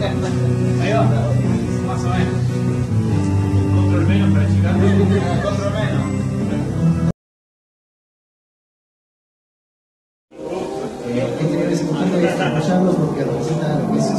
Ahí va. Más o menos. Control menos para achicar. Control menos. Hay que tener ese momento de desarrollarlo porque representa lo que es